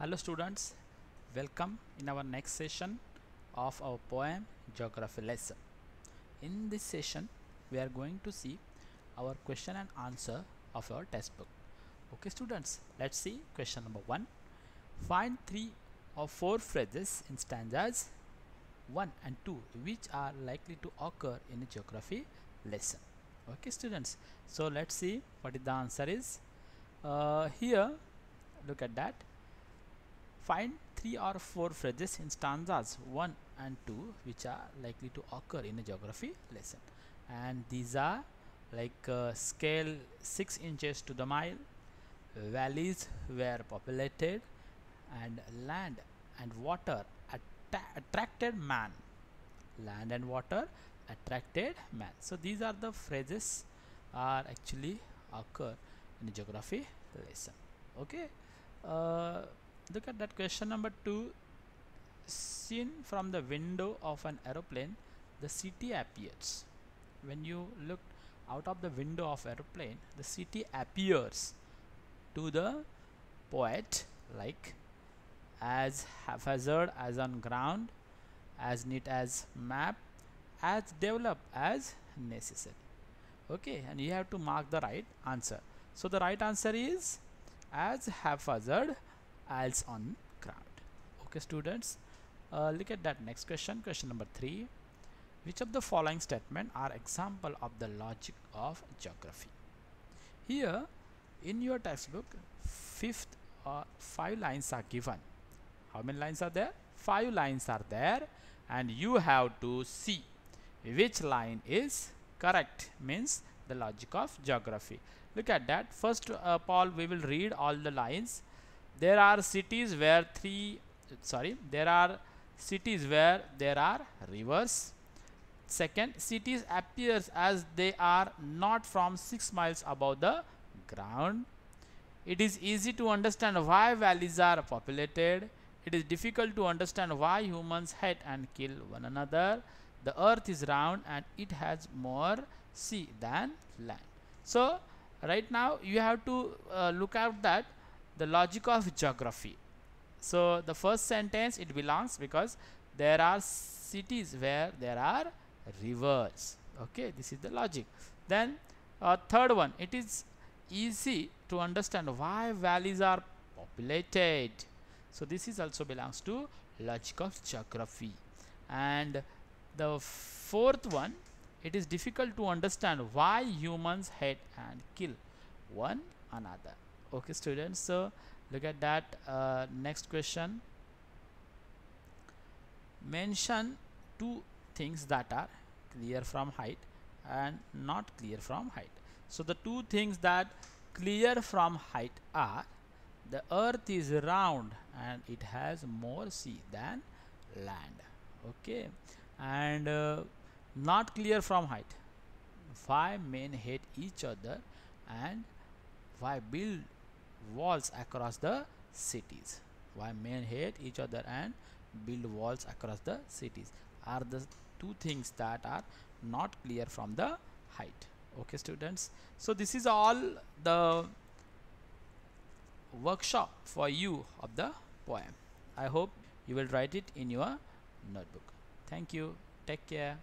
Hello students, welcome in our next session of our poem geography lesson. In this session we are going to see our question and answer of our textbook. Okay students, let's see question number 1. Find 3 or 4 phrases in stanzas 1 and 2 which are likely to occur in a geography lesson. Okay students, so let's see what is the answer is. Uh, here look at that find three or four phrases in stanzas 1 and 2 which are likely to occur in a geography lesson. And these are like uh, scale 6 inches to the mile valleys were populated and land and water attracted man. Land and water attracted man. So these are the phrases are actually occur in a geography lesson. Okay? Uh, look at that question number two. Seen from the window of an aeroplane the city appears. When you look out of the window of aeroplane the city appears to the poet like as haphazard as on ground as neat as map as developed as necessary. Okay and you have to mark the right answer. So the right answer is as haphazard as on ground. Okay students uh, look at that next question question number three. Which of the following statement are example of the logic of geography? Here in your textbook fifth or five lines are given. How many lines are there? Five lines are there and you have to see which line is correct means the logic of geography. Look at that. First uh, Paul we will read all the lines there are cities where three sorry there are cities where there are rivers. Second cities appears as they are not from 6 miles above the ground. It is easy to understand why valleys are populated. It is difficult to understand why humans hate and kill one another. The earth is round and it has more sea than land. So right now you have to uh, look at that the logic of geography. So the first sentence it belongs because there are cities where there are rivers. Okay this is the logic. Then uh, third one it is easy to understand why valleys are populated. So this is also belongs to logic of geography. And the fourth one it is difficult to understand why humans hate and kill one another okay students so look at that uh, next question. Mention two things that are clear from height and not clear from height. So the two things that clear from height are the earth is round and it has more sea than land. Okay. And uh, not clear from height. Why men hate each other and why build walls across the cities. Why men hate each other and build walls across the cities? Are the two things that are not clear from the height. Okay students. So this is all the workshop for you of the poem. I hope you will write it in your notebook. Thank you. Take care